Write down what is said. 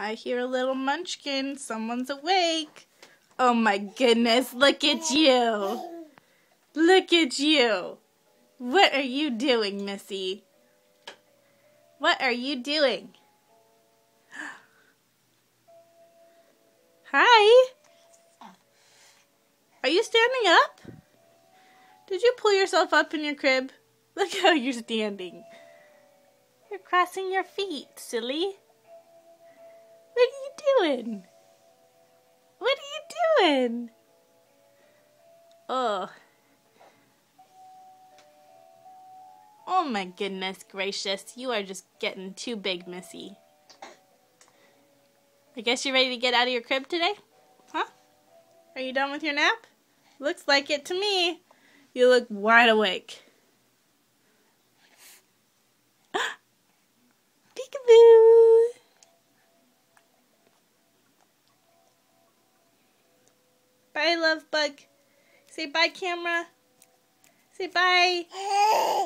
I hear a little munchkin. Someone's awake. Oh my goodness, look at you. Look at you. What are you doing, Missy? What are you doing? Hi. Are you standing up? Did you pull yourself up in your crib? Look how you're standing. You're crossing your feet, silly. What are you doing? What are you doing? Oh. Oh my goodness gracious. You are just getting too big, Missy. I guess you're ready to get out of your crib today? Huh? Are you done with your nap? Looks like it to me. You look wide awake. Bye, love bug. Say bye, camera. Say bye.